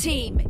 team.